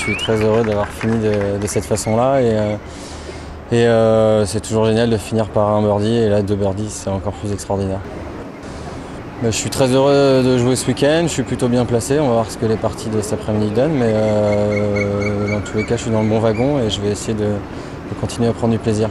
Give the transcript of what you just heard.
je suis très heureux d'avoir fini de, cette façon-là. Et, euh, euh, c'est toujours génial de finir par un birdie. Et là, deux birdies, c'est encore plus extraordinaire. Bah, je suis très heureux de jouer ce week-end, je suis plutôt bien placé, on va voir ce que les parties de cet après-midi donnent, mais euh, dans tous les cas je suis dans le bon wagon et je vais essayer de continuer à prendre du plaisir.